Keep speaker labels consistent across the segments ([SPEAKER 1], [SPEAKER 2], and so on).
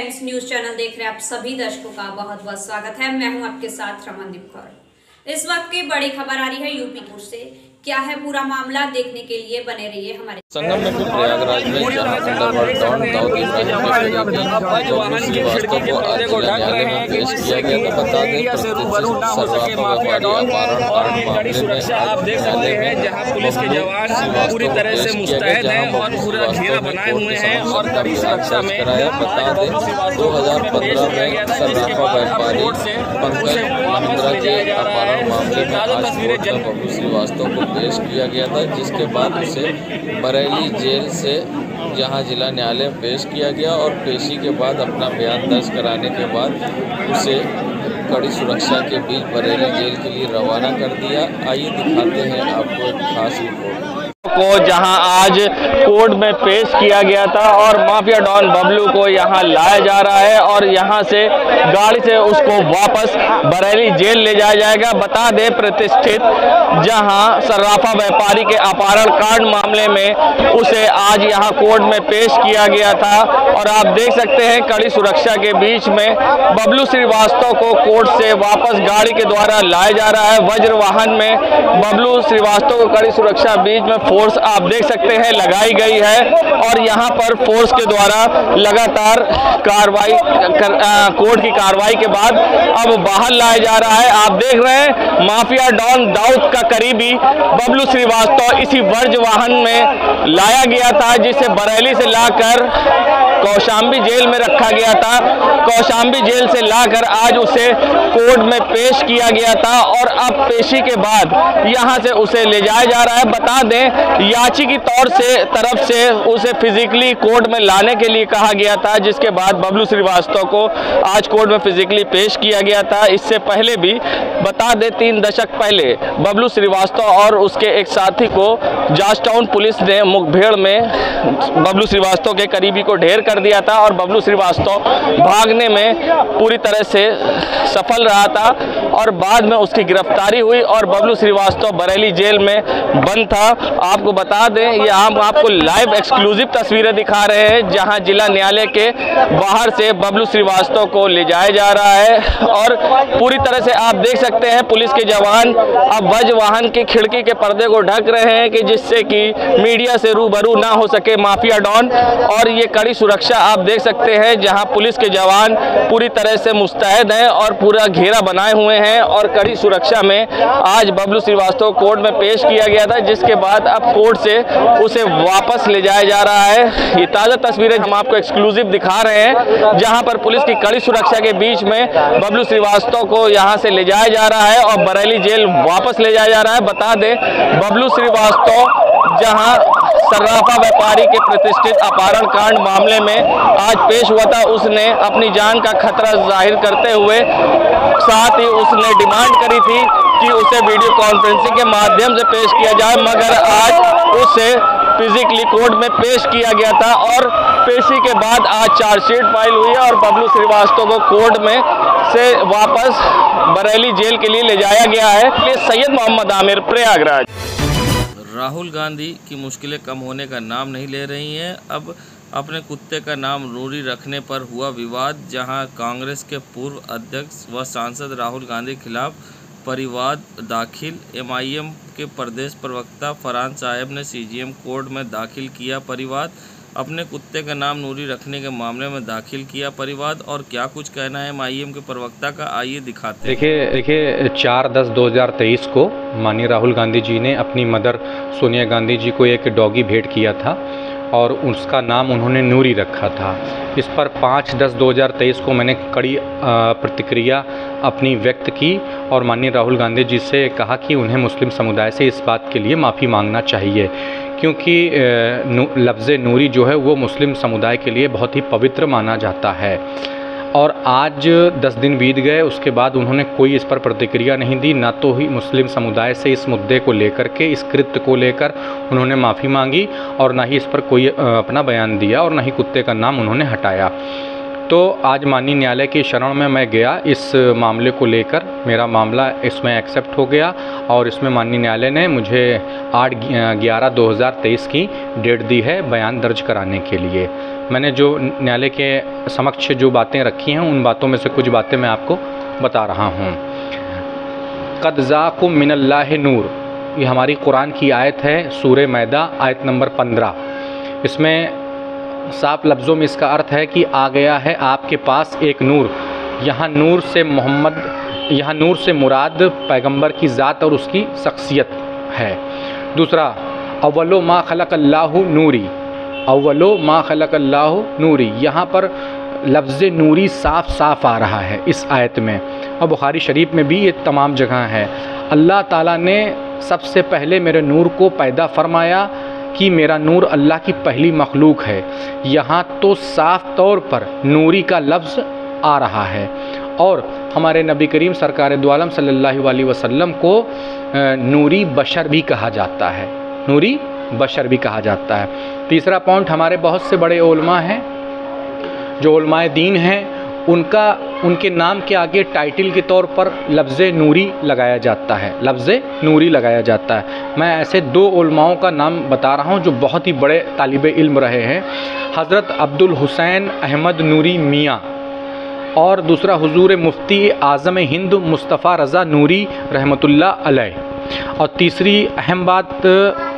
[SPEAKER 1] Times news channel देख रहे आप सभी दर्शकों का बहुत बहुत स्वागत है। मैं हूँ आपके साथ रमनदीप कौर। इस वक्त की बड़ी खबर आ रही है यूपी से। क्या है पूरा मामला देखने के लिए बने रहिए हमारे
[SPEAKER 2] संगम में प्रयागराज में जहाँ अंडरवर्ल्ड डॉन दाऊद इब्राहिम के श्रीवास्तव को आज जिला पेश किया गया था बता दें सर्राफा व्यापारी अपहरण कांड मामले में
[SPEAKER 3] आप देख सकते हैं जहाँ पुलिस के जवान पूरी तरह से मुस्तैद हैं और पूरा घेरा बनाए हुए हैं और कड़ी सुरक्षा में
[SPEAKER 2] बता दें दो हज़ार पंद्रह में सर्राफा व्यापारी पंकज महिंद्रा के अपहरण मामले में आज श्रीवास्तव को पेश किया गया था, जिसके बाद उसे बरेली जेल से जहाँ जिला न्यायालय पेश किया गया और पेशी के बाद अपना बयान दर्ज कराने के बाद उसे कड़ी सुरक्षा के बीच बरेली जेल के लिए रवाना कर दिया। आइए दिखाते हैं आपको एक खास रिपोर्ट।
[SPEAKER 3] को जहाँ आज कोर्ट में पेश किया गया था और माफिया डॉन बबलू को यहाँ लाया जा रहा है और यहाँ से गाड़ी से उसको वापस बरेली जेल ले जाया जाएगा। बता दे प्रतिष्ठित जहाँ सर्राफा व्यापारी के अपहरण कांड मामले में उसे आज यहाँ कोर्ट में पेश किया गया था और आप देख सकते हैं कड़ी सुरक्षा के बीच में बबलू श्रीवास्तव को कोर्ट से वापस गाड़ी के द्वारा लाया जा रहा है। वज्र वाहन में बबलू श्रीवास्तव को कड़ी सुरक्षा बीच में फोर्स आप देख सकते हैं लगाई गई है और यहाँ पर फोर्स के द्वारा लगातार कार्रवाई कर, कोर्ट की कार्रवाई के बाद अब बाहर लाया जा रहा है। आप देख रहे हैं माफिया डॉन दाऊद का करीबी बबलू श्रीवास्तव इसी वर्ज वाहन में लाया गया था जिसे बरेली से लाकर कौशाम्बी जेल में रखा गया था। कौशाम्बी जेल से लाकर आज उसे कोर्ट में पेश किया गया था और अब पेशी के बाद यहाँ से उसे ले जाया जा रहा है। बता दें याची की तौर से, तरफ़ से उसे फिजिकली कोर्ट में लाने के लिए कहा गया था, जिसके बाद बबलू श्रीवास्तव को आज कोर्ट में फिजिकली पेश किया गया था। इससे पहले भी बता दें, तीन दशक पहले बबलू श्रीवास्तव और उसके एक साथी को जाँच टाउन पुलिस ने मुठभेड़ में बबलू श्रीवास्तव के करीबी को ढेर कर दिया था और बबलू श्रीवास्तव भागने में पूरी तरह से सफल रहा था। और बाद में उसकी गिरफ्तारी हुई और बबलू श्रीवास्तव बरेली जेल में बंद था। आपको बता दें, ये हम आपको लाइव एक्सक्लूसिव तस्वीरें दिखा रहे हैं, जहाँ जिला न्यायालय के बाहर से बबलू श्रीवास्तव को ले जाया जा रहा है। और पूरी तरह से आप देख सकते हैं, पुलिस के जवान अब वज वाहन की खिड़की के पर्दे को ढक रहे हैं कि जिससे कि मीडिया से रूबरू ना हो सके माफिया डॉन। और ये कड़ी सुरक्षा आप देख सकते हैं, जहाँ पुलिस के जवान पूरी तरह से मुस्तैद हैं और पूरा घेरा बनाए हुए हैं और कड़ी सुरक्षा में आज बबलू श्रीवास्तव कोर्ट में पेश किया गया था, जिसके बाद अब कोर्ट से उसे वापस ले जाया जा रहा है। ये ताज़ा तस्वीरें हम आपको एक्सक्लूसिव दिखा रहे हैं, जहाँ पर पुलिस की कड़ी सुरक्षा के बीच में बबलू श्रीवास्तव को यहाँ से ले जाया जा रहा है और बरेली जेल वापस ले जाया जा रहा है। बता दें, बबलू श्रीवास्तव जहाँ सर्राफा व्यापारी के प्रतिष्ठित अपहरण कांड मामले में आज पेश हुआ था, उसने अपनी जान का खतरा ज़ाहिर करते हुए साथ ही उसने डिमांड करी थी कि उसे वीडियो कॉन्फ्रेंसिंग के माध्यम से पेश किया जाए, मगर आज उसे फिजिकली कोर्ट में पेश किया गया था और पेशी के बाद आज चार्जशीट फ़ाइल हुई है और बबलू श्रीवास्तव को कोर्ट में से वापस बरेली जेल के लिए ले जाया गया है। सैयद मोहम्मद आमिर, प्रयागराज।
[SPEAKER 2] राहुल गांधी की मुश्किलें कम होने का नाम नहीं ले रही हैं। अब अपने कुत्ते का नाम रूरी रखने पर हुआ विवाद, जहाँ कांग्रेस के पूर्व अध्यक्ष व सांसद राहुल गांधी के खिलाफ परिवाद दाखिल, एमआईएम के प्रदेश प्रवक्ता फरहान साहेब ने सीजीएम कोर्ट में दाखिल किया परिवाद। अपने कुत्ते का नाम नूरी रखने के मामले में दाखिल किया परिवाद और क्या कुछ कहना है एमआईएम के प्रवक्ता का, आइए दिखाते
[SPEAKER 4] देखिए देखिए, चार दस दो हज़ार तेईस को माननीय राहुल गांधी जी ने अपनी मदर सोनिया गांधी जी को एक डॉगी भेंट किया था और उसका नाम उन्होंने नूरी रखा था। इस पर पाँच दस दो हज़ार तेईस को मैंने कड़ी प्रतिक्रिया अपनी व्यक्त की और माननीय राहुल गांधी जी से कहा कि उन्हें मुस्लिम समुदाय से इस बात के लिए माफ़ी मांगना चाहिए क्योंकि लफ्ज़ नूरी जो है वो मुस्लिम समुदाय के लिए बहुत ही पवित्र माना जाता है। और आज दस दिन बीत गए, उसके बाद उन्होंने कोई इस पर प्रतिक्रिया नहीं दी, ना तो ही मुस्लिम समुदाय से इस मुद्दे को लेकर के, इस कृत्य को लेकर उन्होंने माफ़ी मांगी और ना ही इस पर कोई अपना बयान दिया और ना ही कुत्ते का नाम उन्होंने हटाया। तो आज माननीय न्यायालय के शरण में मैं गया। इस मामले को लेकर मेरा मामला इसमें एक्सेप्ट हो गया और इसमें माननीय न्यायालय ने मुझे आठ ग्यारह दो हज़ार तेईस की डेट दी है बयान दर्ज कराने के लिए। मैंने जो न्यायालय के समक्ष जो बातें रखी हैं, उन बातों में से कुछ बातें मैं आपको बता रहा हूँ। कदज़ाकुम मिनल्ला नूर, ये हमारी कुरान की आयत है सूर मैदा, आयत नंबर पंद्रह। इसमें साफ़ लफ्ज़ों में इसका अर्थ है कि आ गया है आपके पास एक नूर। यहाँ नूर से मोहम्मद, यहाँ नूर से मुराद पैगंबर की ज़ात और उसकी शख्सियत है। दूसरा, अव्वलो मा खलक अल्लाह नूरी। अव्वलो मा खलक अल्लाह नूरी। यहाँ पर लफ्ज़ नूरी साफ़ साफ़ आ रहा है इस आयत में। और बुखारी शरीफ में भी ये तमाम जगह है। अल्लाह ताला ने सबसे पहले मेरे नूर को पैदा फरमाया। कि मेरा नूर अल्लाह की पहली मखलूक है। यहाँ तो साफ़ तौर पर नूरी का लफ्ज़ आ रहा है। और हमारे नबी करीम सरकार द्वालम सल्लल्लाहु अलैहि को नूरी बशर भी कहा जाता है। नूरी बशर भी कहा जाता है। तीसरा पॉइंट, हमारे बहुत से बड़े हैं, जो दीन हैं उनका, उनके नाम के आगे टाइटल के तौर पर लफ्ज़ नूरी लगाया जाता है। लफ्ज़ नूरी लगाया जाता है। मैं ऐसे दो उलमाओं का नाम बता रहा हूँ जो बहुत ही बड़े तालब इल्म रहे हैं। हज़रत अब्दुल हुसैन अहमद नूरी मियाँ और दूसरा हुजूर मुफ्ती आज़म हिंद मुस्तफ़ा रज़ा नूरी रहमतुल्लाह अलैह। और तीसरी अहम बात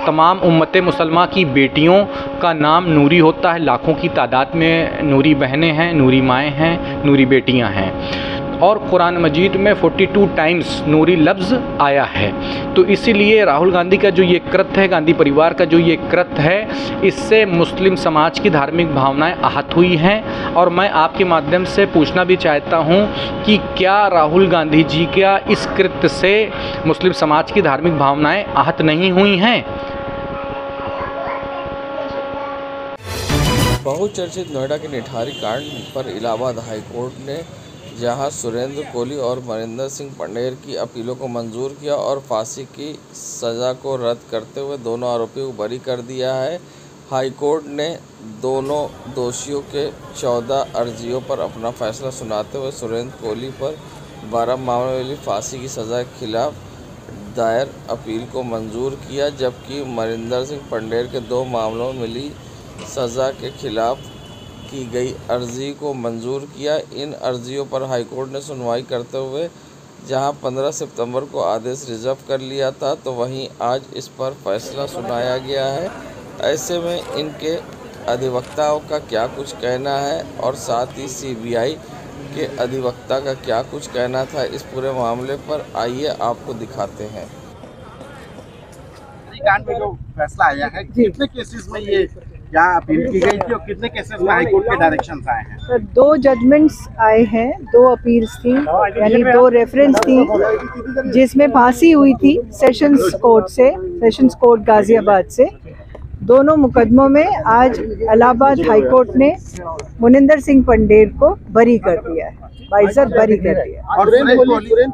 [SPEAKER 4] तमाम उम्मत मुसलमा की बेटियों का नाम नूरी होता है। लाखों की तादाद में नूरी बहनें हैं, नूरी माएँ हैं, नूरी बेटियाँ हैं। और कुरान मजीद में 42 टाइम्स नूरी लफ्ज़ आया है। तो इसीलिए राहुल गांधी का जो ये कृत है, गांधी परिवार का जो ये कृत है, इससे मुस्लिम समाज की धार्मिक भावनाएँ आहत हुई हैं। और मैं आपके माध्यम से पूछना भी चाहता हूँ कि क्या राहुल गांधी जी का इस कृत्य से मुस्लिम समाज की धार्मिक भावनाएँ आहत नहीं हुई हैं?
[SPEAKER 2] बहुचर्चित नोएडा के निठारी कांड पर इलाहाबाद हाईकोर्ट ने जहाँ सुरेंद्र कोहली और मरिंदर सिंह पंडेर की अपीलों को मंजूर किया और फांसी की सज़ा को रद्द करते हुए दोनों आरोपियों को बरी कर दिया है। हाईकोर्ट ने दोनों दोषियों के चौदह अर्जियों पर अपना फैसला सुनाते हुए सुरेंद्र कोहली पर बारह मामलों मिली फांसी की सज़ा के खिलाफ दायर अपील को मंजूर किया, जबकि मरिंदर सिंह पंडेर के दो मामलों में मिली सज़ा के खिलाफ की गई अर्ज़ी को मंजूर किया। इन अर्ज़ियों पर हाईकोर्ट ने सुनवाई करते हुए जहाँ 15 सितंबर को आदेश रिज़र्व कर लिया था तो वहीं आज इस पर फैसला सुनाया गया है। ऐसे में इनके अधिवक्ताओं का क्या कुछ कहना है और साथ ही सीबीआई के अधिवक्ता का क्या कुछ कहना था, इस पूरे मामले पर आइए आपको दिखाते हैं।
[SPEAKER 5] फैसला आया है, कितने केसेस में ये क्या अपील की गई थी और कितने केसेस में हाईकोर्ट के डायरेक्शन आए हैं?
[SPEAKER 6] तो दो जजमेंट्स आए हैं दो अपील्स थी यानी दो रेफरेंस थी जिसमें फांसी हुई थी सेशंस कोर्ट से सेशंस कोर्ट गाजियाबाद से। दोनों मुकदमों में आज इलाहाबाद हाईकोर्ट ने मुनिंदर सिंह पंडेर को बरी कर दिया है बाइज्जत बरी कर दिया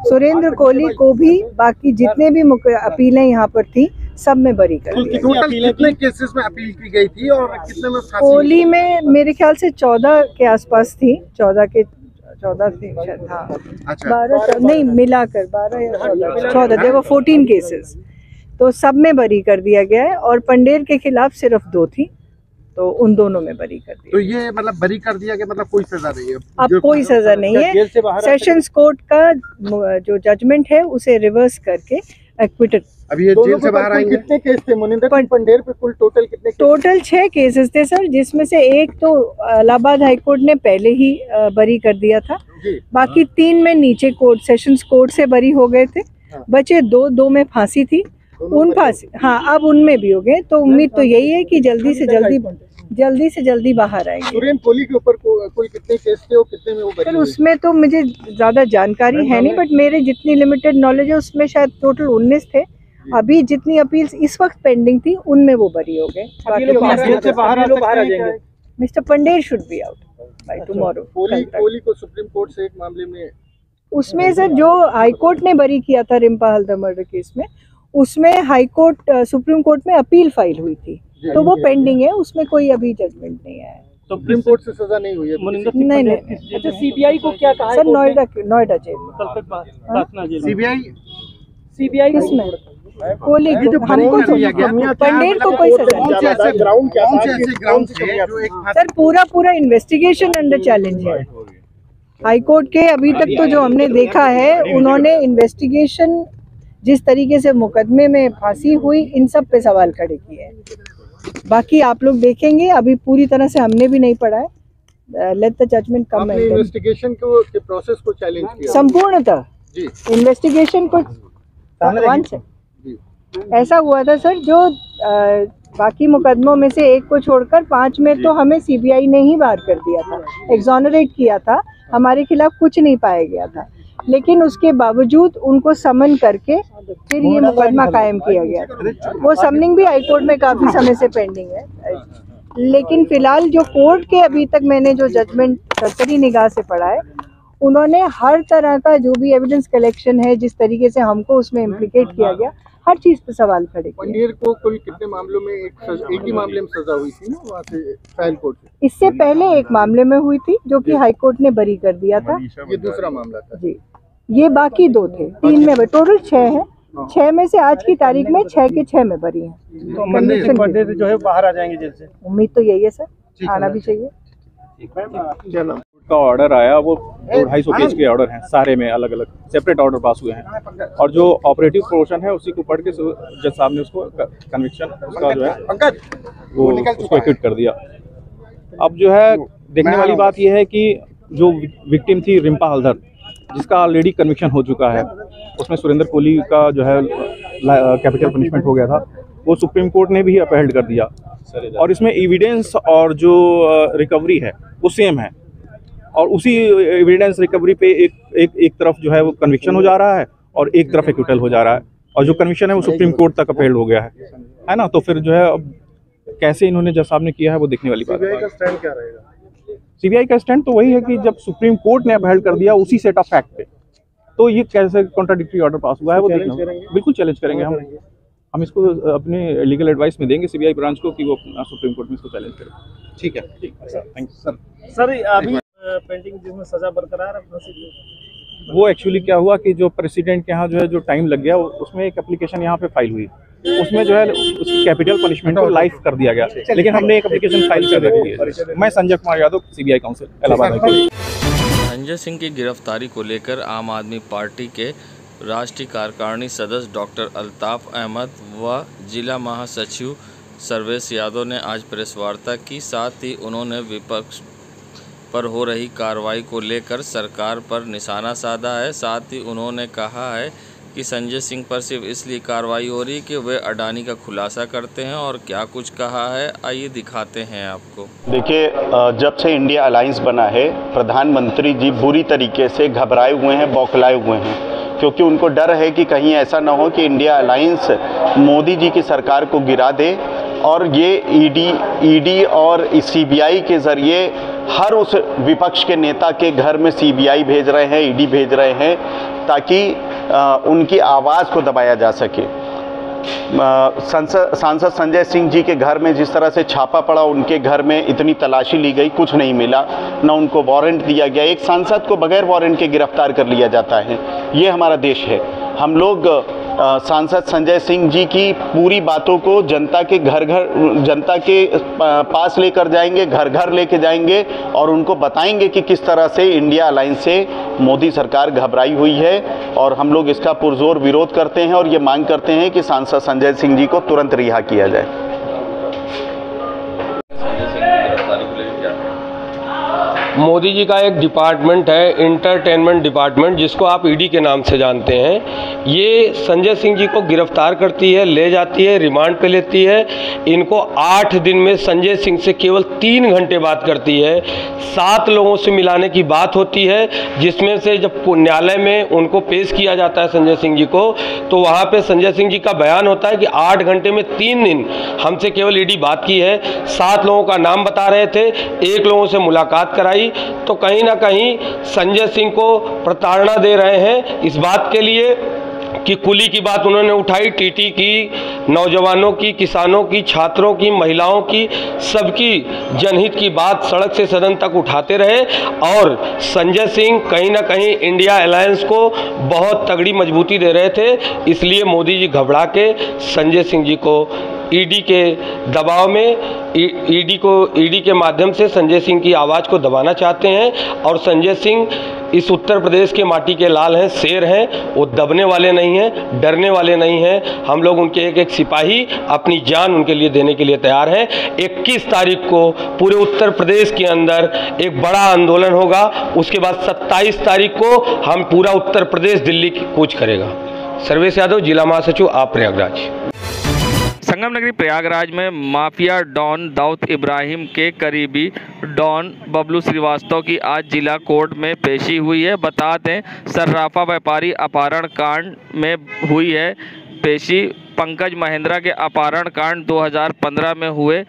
[SPEAKER 6] सुरेंद्र कोहली को भी बाकी जितने भी अपीलें यहाँ पर थी सब में बरी कर दिया
[SPEAKER 5] टोटल कितने केसेस में अपील की गई थी और कितने में
[SPEAKER 6] कोहली में मेरे ख्याल से चौदह के आसपास थी चौदह के चौदह थी शायद हाँ
[SPEAKER 5] अच्छा।
[SPEAKER 6] बारह नहीं मिलाकर बारह या चौदह। चौदह देखो फोर्टीन केसेस तो सब में बरी कर दिया गया है और पंडेर के खिलाफ सिर्फ़ दो थी। तो उन दोनों में बरी कर दिया
[SPEAKER 5] तो ये मतलब बरी कर दिया गया मतलब कोई सजा नहीं है।
[SPEAKER 6] अब कोई सजा नहीं है। सेशंस कोर्ट का जो जजमेंट है उसे रिवर्स करके एक्विटेड
[SPEAKER 5] अभी ये जेल से बाहर आएँगे? कितने केस थे? मुनिंदर पंडेर पे कुल टोटल कितने
[SPEAKER 6] टोटल छह केसेस थे सर जिसमें से एक तो इलाहाबाद हाई कोर्ट ने पहले ही बरी कर दिया था। बाकी तीन में नीचे कोर्ट सेशंस कोर्ट से बरी हो गए थे। हाँ। बचे दो दो में फांसी थी। उन फांसी हाँ अब उनमें भी हो गए। तो उम्मीद तो यही है कि जल्दी से जल्दी जल्दी से जल्दी बाहर आएँगे।
[SPEAKER 5] सुरेन कोहली के ऊपर को, कोई कितने केस थे और कितने में वो
[SPEAKER 6] सर उसमें तो मुझे ज़्यादा जानकारी है नहीं बट मेरे जितनी लिमिटेड नॉलेज है उसमें शायद टोटल उन्नीस थे। अभी जितनी अपील्स इस वक्त पेंडिंग थी उनमें वो बरी हो गए। Mister Pandher should be out by tomorrow
[SPEAKER 5] Kohli को सुप्रीम कोर्ट से एक मामले में
[SPEAKER 6] उसमें सर जो हाई कोर्ट ने बरी किया था रिम्पा हल्दर मर्डर केस में उसमें हाई कोर्ट सुप्रीम कोर्ट में अपील फ़ाइल हुई थी। तो वो पेंडिंग है उसमें कोई अभी जजमेंट नहीं आया
[SPEAKER 7] सुप्रीम कोर्ट से सजा नहीं हुई है
[SPEAKER 6] नहीं नहीं।
[SPEAKER 8] अच्छा सीबीआई को क्या कहा
[SPEAKER 6] sir Noida Noida jail.
[SPEAKER 5] CBI
[SPEAKER 8] CBI
[SPEAKER 6] किसमें? कोहली को हमको
[SPEAKER 5] तो क्या
[SPEAKER 6] पंडित को कोई सजा नहीं।
[SPEAKER 5] ऐसे
[SPEAKER 7] ग्राउंड क्या
[SPEAKER 5] कौन से ऐसे ग्राउंड
[SPEAKER 7] सी
[SPEAKER 5] थे?
[SPEAKER 7] कमियाँ
[SPEAKER 5] जो एक
[SPEAKER 6] सर पूरा पूरा इन्वेस्टिगेशन अंडर चैलेंज है। हाई कोर्ट के अभी तक तो जो हमने देखा है उन्होंने इन्वेस्टिगेशन जिस तरीके से मुकदमे में फांसी हुई इन सब पे सवाल खड़े किए हैं। बाकी आप लोग देखेंगे अभी पूरी तरह से हमने भी नहीं पढ़ा है। लेट द जजमेंट कम
[SPEAKER 7] आपने इन्वेस्टिगेशन को के प्रोसेस को चैलेंज किया।
[SPEAKER 6] संपूर्णतः?
[SPEAKER 7] जी।
[SPEAKER 6] इन्वेस्टिगेशन को वन से ऐसा हुआ था सर जो अ, बाकी मुकदमों में से एक को छोड़कर पाँच में तो हमें सीबीआई ने ही बाहर कर दिया था। एग्जॉनरेट किया था। हमारे खिलाफ कुछ नहीं पाया गया था। लेकिन उसके बावजूद उनको समन करके फिर ये मुकदमा कायम किया गया वो समनिंग भी हाईकोर्ट में काफ़ी समय से पेंडिंग है। लेकिन फ़िलहाल जो कोर्ट के अभी तक मैंने जो जजमेंट सरसरी निगाह से पढ़ा है उन्होंने हर तरह का जो भी एविडेंस कलेक्शन है जिस तरीके से हमको उसमें इम्प्लीकेट किया गया हर चीज़ पे सवाल खड़े किए।
[SPEAKER 7] को कुल कितने मामलों में एक सज, एक ही मामले में सजा हुई थी ना वहाँ से ट्रायल कोर्ट
[SPEAKER 6] इससे पहले एक मामले में हुई थी जो कि हाई कोर्ट ने बरी कर दिया था।
[SPEAKER 7] ये दूसरा मामला था।
[SPEAKER 6] जी। ये बाकी दो थे। तीन में टोटल छह हैं। छह में से आज की तारीख में छह के छह में बरी हैं।
[SPEAKER 8] तो जो है बाहर आ जाएँगे जेल से।
[SPEAKER 6] उम्मीद तो यही है सर। आना भी चाहिए।
[SPEAKER 9] का ऑर्डर आया वो ढाई सौ पेज के ऑर्डर हैं सारे में अलग अलग सेपरेट ऑर्डर पास हुए हैं। और जो ऑपरेटिव पोर्शन है उसी को पढ़ के जज साहब ने उसको कन्विक्शन उसका जो है वो उसको एक्विट कर दिया। अब जो है देखने वाली बात यह है कि जो विक्टिम थी रिम्पा हल्दर जिसका ऑलरेडी कन्विक्शन हो चुका है उसमें सुरेंद्र कोहली का जो है कैपिटल पनिशमेंट हो गया था वो सुप्रीम कोर्ट ने भी अपहेल्ड कर दिया। और इसमें एविडेंस और जो रिकवरी है वो सेम है। और उसी एविडेंस रिकवरी पे एक एक एक तरफ़ जो है वो कन्विक्शन हो जा रहा है और एक तरफ़ एक्विटल हो जा रहा है। और जो कन्विक्शन है वो सुप्रीम कोर्ट तक अपहेल्ड हो गया है। है ना? तो फिर जो है अब कैसे इन्होंने जज साहब ने किया है वो देखने वाली बात
[SPEAKER 7] सीबीआई
[SPEAKER 9] है
[SPEAKER 7] का स्टैंड क्या रहेगा?
[SPEAKER 9] सीबीआई का स्टैंड तो वही है कि जब सुप्रीम कोर्ट ने अपहेल्ड कर दिया उसी सेट ऑफ़ फैक्ट पे। तो ये कैसे कॉन्ट्राडिक्टरी ऑर्डर पास हुआ है वो देखना। बिल्कुल चैलेंज करेंगे। हम हम इसको अपने लीगल एडवाइस में देंगे सीबीआई ब्रांच को कि वो अपना सुप्रीम कोर्ट में इसको चैलेंज करें।
[SPEAKER 5] ठीक है। ठीक है।
[SPEAKER 9] Sir thank you sir
[SPEAKER 8] sir अभी पेंटिंग जिसमें सजा बरकरार है
[SPEAKER 9] वो एक्चुअली क्या हुआ कि जो प्रेसिडेंट के यहाँ जो है जो टाइम लग गया उसमें एक एप्लीकेशन यहाँ पे फ़ाइल हुई। उसमें जो है उसकी कैपिटल पनिशमेंट को लाइफ कर दिया गया। लेकिन हमने एक एप्लीकेशन फ़ाइल कर रखी है मैं संजय कुमार यादव सीबीआई काउंसिल इलाहाबाद
[SPEAKER 2] संजय सिंह की गिरफ्तारी को लेकर आम आदमी पार्टी के राष्ट्रीय कार्यकारिणी सदस्य डॉक्टर अल्ताफ अहमद व जिला महासचिव सर्वेश यादव ने आज प्रेस वार्ता की। साथ ही उन्होंने विपक्ष पर हो रही कार्रवाई को लेकर सरकार पर निशाना साधा है। साथ ही उन्होंने कहा है कि संजय सिंह पर सिर्फ़ इसलिए कार्रवाई हो रही कि वे अडानी का खुलासा करते हैं और क्या कुछ कहा है, आइए दिखाते हैं आपको।
[SPEAKER 10] देखिए जब से इंडिया अलायंस बना है, प्रधानमंत्री जी बुरी तरीके से घबराए हुए हैं, बौखलाए हुए हैं, क्योंकि उनको डर है कि कहीं ऐसा ना हो कि इंडिया अलायंस मोदी जी की सरकार को गिरा दे और ये ईडी ईडी और सीबीआई के ज़रिए हर उस विपक्ष के नेता के घर में सीबीआई भेज रहे हैं ईडी भेज रहे हैं, ताकि उनकी आवाज़ को दबाया जा सके। संसद संजय सिंह जी के घर में जिस तरह से छापा पड़ा, उनके घर में इतनी तलाशी ली गई, कुछ नहीं मिला। न उनको वारंट दिया गया। एक सांसद को बगैर वारंट के गिरफ़्तार कर लिया जाता है। ये हमारा देश है। हम लोग सांसद संजय सिंह जी की पूरी बातों को जनता के घर घर, जनता के पास लेकर जाएँगे, घर घर लेके जाएँगे और उनको बताएँगे कि किस तरह से इंडिया अलाइंस से मोदी सरकार घबराई हुई है और हम लोग इसका पुरजोर विरोध करते हैं और ये मांग करते हैं कि सांसद संजय सिंह जी को तुरंत रिहा किया जाए।
[SPEAKER 11] मोदी जी का एक डिपार्टमेंट है इंटरटेनमेंट डिपार्टमेंट जिसको आप ईडी के नाम से जानते हैं। ये संजय सिंह जी को गिरफ़्तार करती है, ले जाती है, रिमांड पे लेती है। इनको आठ दिन में संजय सिंह से केवल तीन घंटे बात करती है। सात लोगों से मिलाने की बात होती है, जिसमें से जब न्यायालय में उनको पेश किया जाता है संजय सिंह जी को तो वहाँ पर संजय सिंह जी का बयान होता है कि आठ घंटे में तीन दिन हमसे केवल ईडी बात की है। सात लोगों का नाम बता रहे थे, एक लोगों से मुलाकात कराई तो कहीं ना कहीं संजय सिंह को प्रताड़ना दे रहे हैं। इस बात के लिए की कुली की बात उन्होंने उठाई, टीटी की, नौजवानों की, किसानों की, छात्रों की, महिलाओं की, सबकी जनहित की बात सड़क से सदन तक उठाते रहे और संजय सिंह कहीं ना कहीं इंडिया अलायंस को बहुत तगड़ी मजबूती दे रहे थे। इसलिए मोदी जी घबरा के, संजय सिंह जी को ईडी के दबाव में ईडी को ईडी के माध्यम से संजय सिंह की आवाज़ को दबाना चाहते हैं और संजय सिंह इस उत्तर प्रदेश के माटी के लाल हैं, शेर हैं, वो दबने वाले नहीं हैं, डरने वाले नहीं हैं। हम लोग उनके एक एक सिपाही अपनी जान उनके लिए देने के लिए तैयार हैं। 21 तारीख को पूरे उत्तर प्रदेश के अंदर एक बड़ा आंदोलन होगा। उसके बाद 27 तारीख को हम पूरा उत्तर प्रदेश दिल्ली की कूच करेगा। सर्वेश यादव, जिला महासचिव आप प्रयागराज।
[SPEAKER 3] संगम नगरी प्रयागराज में माफिया डॉन दाऊद इब्राहिम के करीबी डॉन बबलू श्रीवास्तव की आज जिला कोर्ट में पेशी हुई है। बता दें, सर्राफा व्यापारी अपहरण कांड में हुई है। पेशी पंकज महेंद्रा के अपहरण कांड 2015 में हुए।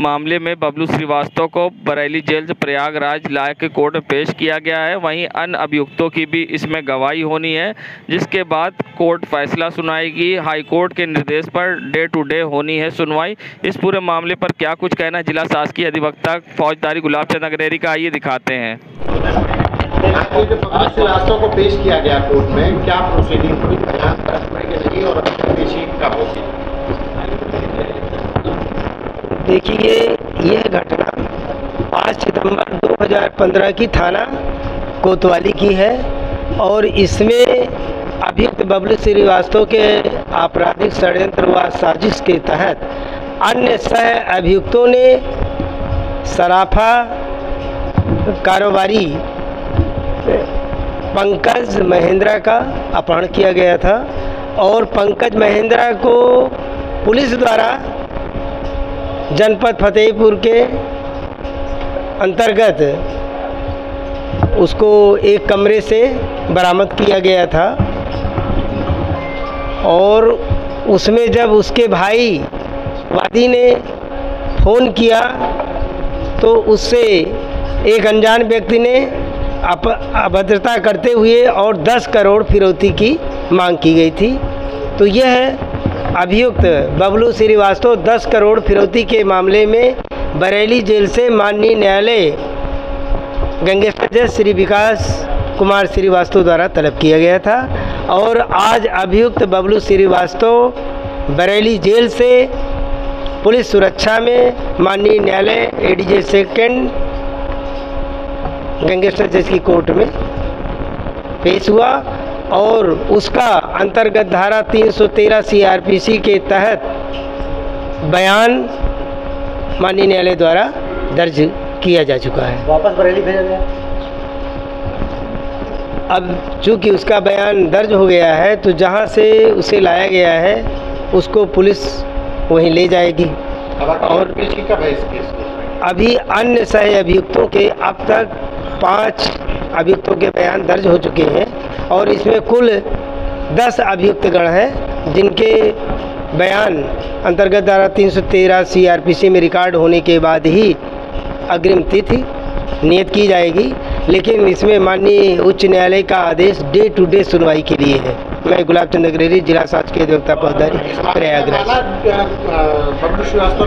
[SPEAKER 3] मामले में बबलू श्रीवास्तव को बरेली जेल से प्रयागराज लाए के कोर्ट में पेश किया गया है। वहीं अन्य अभियुक्तों की भी इसमें गवाही होनी है, जिसके बाद कोर्ट फैसला सुनाएगी। हाई कोर्ट के निर्देश पर डे टू डे होनी है सुनवाई। इस पूरे मामले पर क्या कुछ कहना जिला शासकीय अधिवक्ता फौजदारी गुलाब चंद अग्रेरी का आइए दिखाते हैं।
[SPEAKER 5] श्रीवास्तव को पेश किया गया कोर्ट में। क्या प्रोसीडिंग और पेशी कब होगी?
[SPEAKER 12] देखिए, यह घटना 5 सितंबर 2015 की थाना कोतवाली की है और इसमें अभियुक्त बबलू श्रीवास्तव के आपराधिक षड्यंत्र व साजिश के तहत अन्य सह अभियुक्तों ने सराफा कारोबारी पंकज महेंद्रा का अपहरण किया गया था और पंकज महेंद्रा को पुलिस द्वारा जनपद फतेहपुर के अंतर्गत उसको एक कमरे से बरामद किया गया था। और उसमें जब उसके भाई वादी ने फ़ोन किया तो उससे एक अनजान व्यक्ति ने अप, अभद्रता करते हुए और 10 करोड़ फिरौती की मांग की गई थी। तो यह अभियुक्त बबलू श्रीवास्तव 10 करोड़ फिरौती के मामले में बरेली जेल से माननीय न्यायालय गंगेश्वर जज श्री विकास कुमार श्रीवास्तव द्वारा तलब किया गया था और आज अभियुक्त बबलू श्रीवास्तव बरेली जेल से पुलिस सुरक्षा में माननीय न्यायालय एडीजे सेकेंड गंगेश्वर जज की कोर्ट में पेश हुआ। और उसका अंतर्गत धारा 313 सीआरपीसी के तहत बयान माननीय न्यायालय द्वारा दर्ज किया जा चुका है।
[SPEAKER 5] वापस बरेली भेजा गया?
[SPEAKER 12] अब चूँकि उसका बयान दर्ज हो गया है तो जहाँ से उसे लाया गया है उसको पुलिस वहीं ले जाएगी। और
[SPEAKER 5] कब है इस केस
[SPEAKER 12] अभी अन्य सह अभियुक्तों के अब तक पाँच अभियुक्तों के बयान दर्ज हो चुके हैं। और इसमें कुल दस अभियुक्तगण हैं, जिनके बयान अंतर्गत धारा 313 सीआरपीसी में रिकॉर्ड होने के बाद ही अग्रिम तिथि नियत की जाएगी। लेकिन इसमें माननीय उच्च न्यायालय का आदेश डे टू डे सुनवाई के लिए है। मैं गुलाब चंद अग्रेरी जिला शासकीय अधिवक्ता पौधारी प्रयागराज।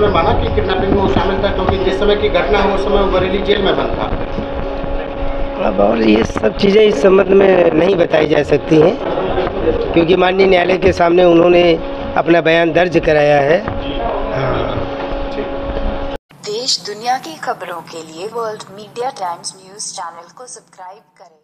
[SPEAKER 5] ने माना कि किडनैपिंग में शामिल था, क्योंकि जिस समय की घटना है, उस समय बरेली जेल में बंद था।
[SPEAKER 12] अब और ये सब चीज़ें इस संबंध में नहीं बताई जा सकती हैं, क्योंकि माननीय न्यायालय के सामने उन्होंने अपना बयान दर्ज कराया है।
[SPEAKER 13] देश दुनिया की खबरों के लिए world media times news channel को सब्सक्राइब करें।